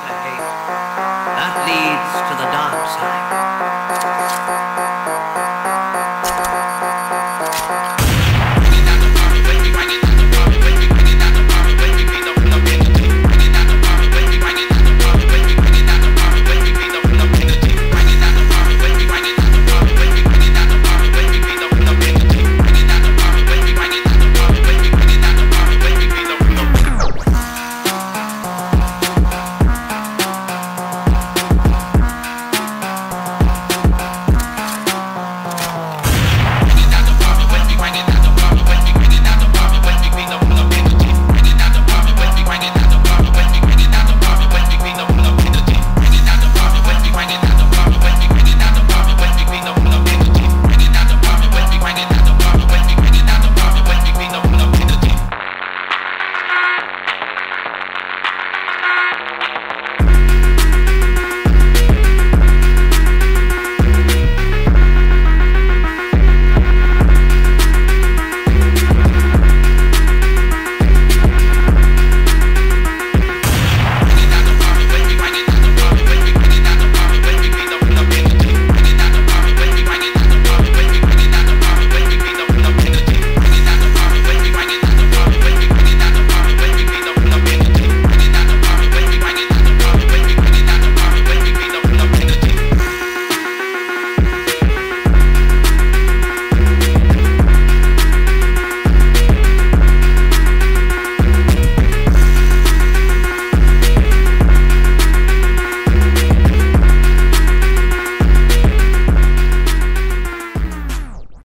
to hate. That leads to the dark side.